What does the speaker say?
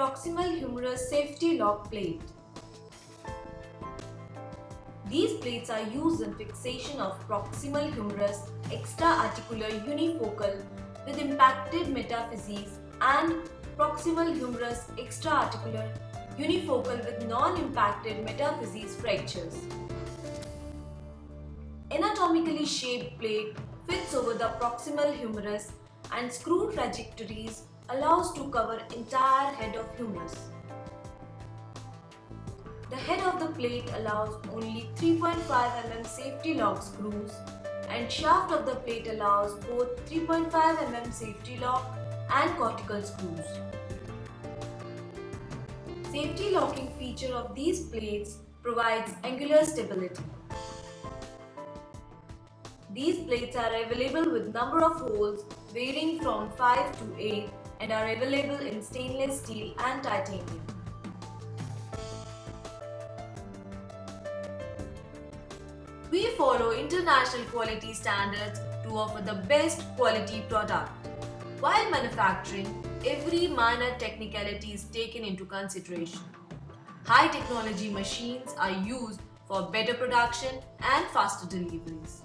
proximal humerus safety lock plate. These plates are used in fixation of proximal humerus extra-articular unifocal with impacted metaphyses and proximal humerus extra-articular unifocal with non-impacted metaphyses fractures. Anatomically shaped plate fits over the proximal humerus and screw trajectories allows to cover entire head of humerus. The head of the plate allows only 3.5 mm safety lock screws and shaft of the plate allows both 3.5 mm safety lock and cortical screws. Safety locking feature of these plates provides angular stability. These plates are available with number of holes varying from 5 to 8 and are available in stainless steel and titanium. We follow international quality standards to offer the best quality product. While manufacturing, every minor technicality is taken into consideration. High technology machines are used for better production and faster deliveries.